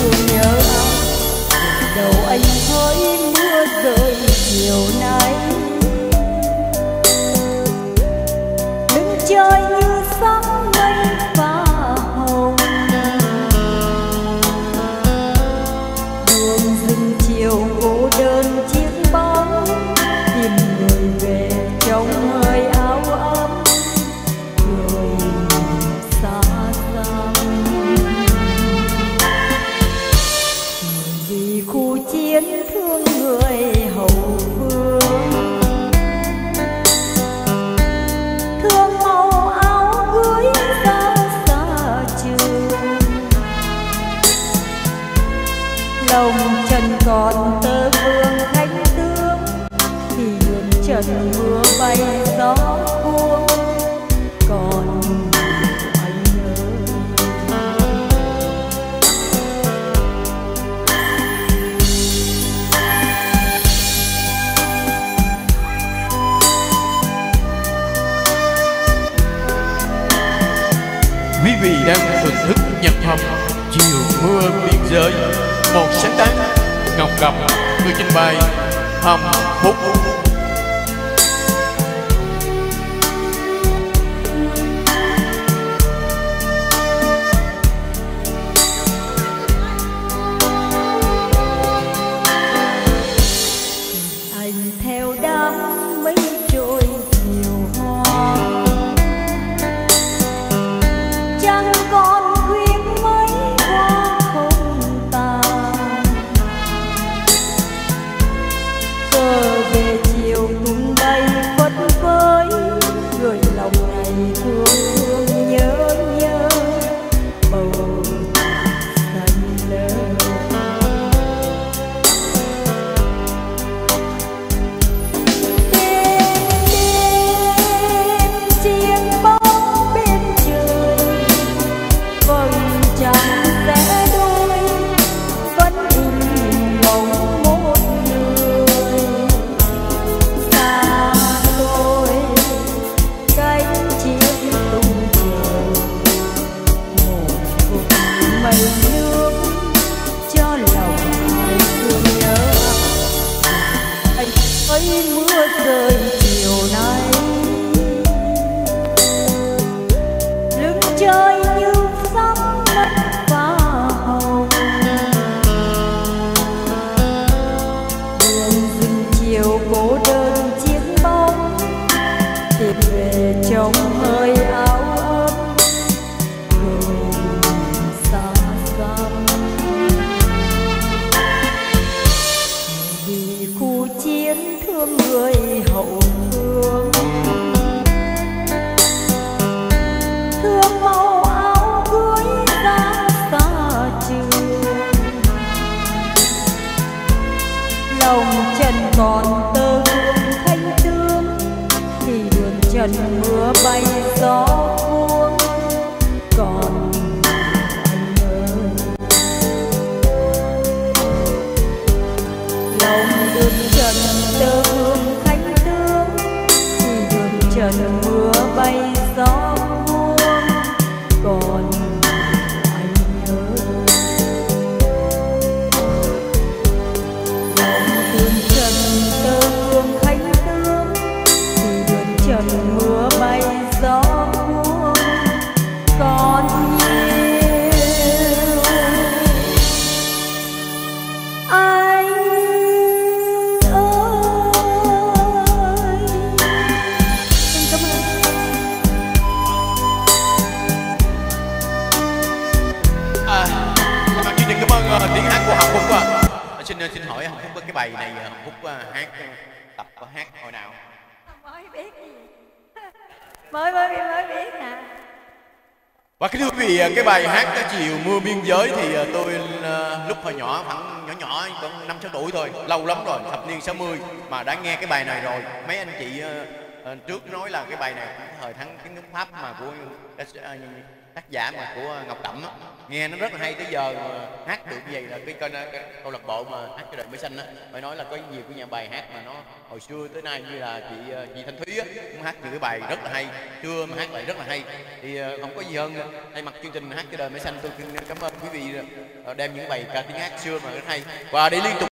thương nhớ anh đầu anh hỡi mưa rơi chiều nay đứng chơi lòng trần còn tơ vương thánh tướng, thì đường trần mưa bay gió buông còn anh nhớ. Quý vị đang thưởng thức nhạc phẩm chiều mưa biên giới một sáng tác ngọc gặp người trình bày hầm phúc chiến thương người hậu phương. Thương màu áo cưới ra xa trường lòng trần còn tơ gương thanh tương, thì đường trần mưa bay gió vuông còn xin hỏi hồng phúc cái bài này hồng phúc à, hát tập hát hồi nào? Mới biết gì? Mới mới mới biết nè và cái thưa quý vị cái bài hát cái chiều mưa biên giới thì tôi lúc hồi nhỏ khoảng nhỏ nhỏ còn năm sáu tuổi thôi lâu lắm rồi thập niên 60 mà đã nghe cái bài này rồi. Mấy anh chị trước nói là cái bài này thời thắng tiếng nước pháp mà của tác giả mà của ngọc cẩm á. Nghe nó rất là hay tới giờ mà hát được như vậy là cái, kênh câu lạc bộ mà hát cho đời mới xanh á phải nói là có nhiều cái nhà bài hát mà nó hồi xưa tới nay như là chị ờ, chị thanh thúy á cũng hát những cái bài rất là hay xưa mà hát bài rất là hay. Thì ờ, không có gì hơn thay mặt chương trình hát cho đời mới xanh tôi xin cảm ơn quý vị ờ, đem những bài ca tiếng hát xưa mà rất hay. Và để liên tục